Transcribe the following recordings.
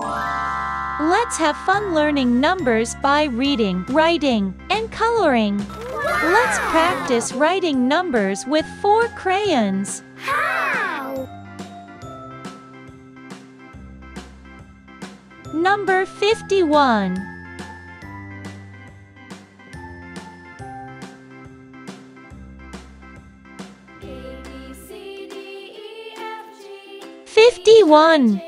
Let's have fun learning numbers by reading, writing, and coloring. Let's practice writing numbers with four crayons. How? Number 51. A, B, C, D, E, F, G, 51.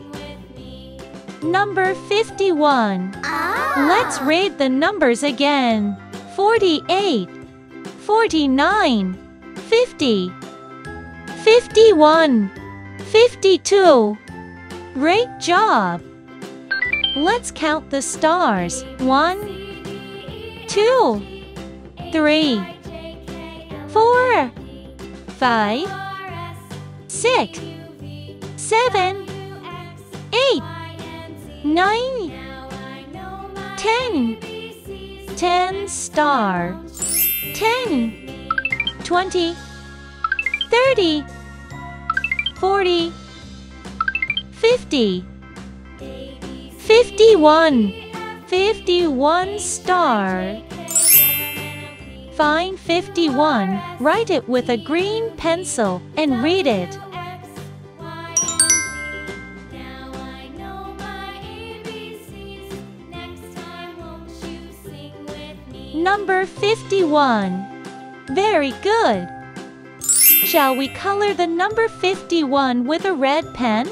Number 51. Ah. Let's read the numbers again. 48, 49, 50, 51, 52. Great job! Let's count the stars. One, two, three, four, five, six, seven, nine, ten. Ten star. Ten. Twenty. Thirty. Forty. Fifty. Fifty-one. Fifty-one star. Find 51, write it with a green pencil, and read it. Number 51. Very good. Shall we color the number 51 with a red pen?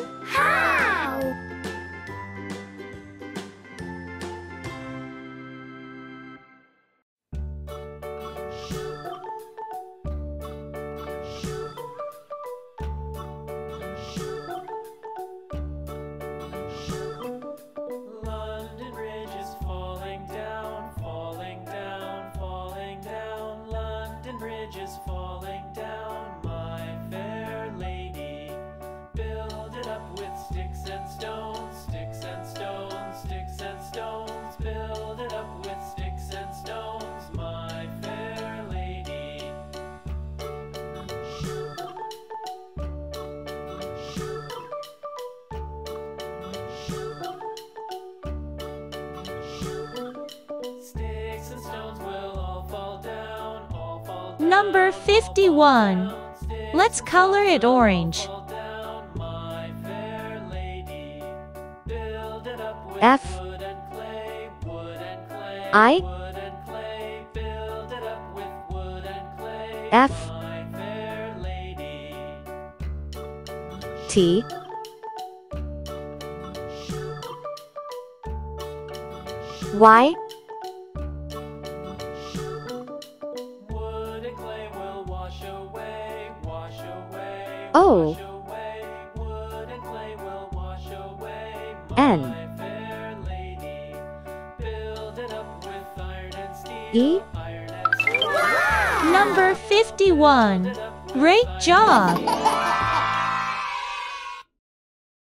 Number 51. Let's color it orange. Fall down, my fair lady. Oh. and steel, E. iron and steel. Number 51. Great job!